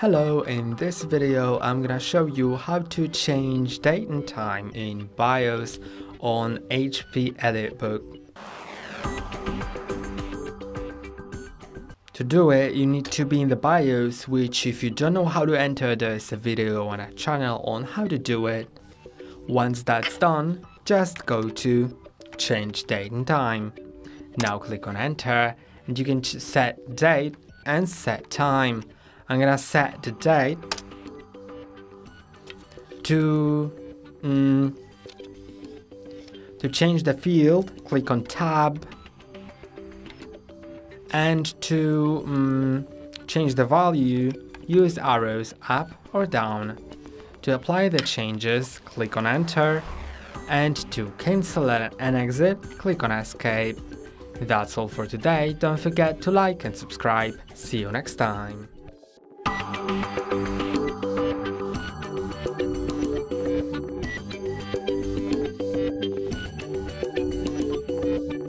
Hello, in this video I'm gonna show you how to change date and time in BIOS on HP EliteBook. To do it, you need to be in the BIOS, which if you don't know how to enter, there's a video on our channel on how to do it. Once that's done, just go to change date and time. Now click on enter and you can set date and set time. I'm gonna set the date to mm, to change the field click on tab and to mm, change the value use arrows up or down. To apply the changes click on enter and to cancel and exit click on escape. That's all for today. Don't forget to like and subscribe. See you next time Bye.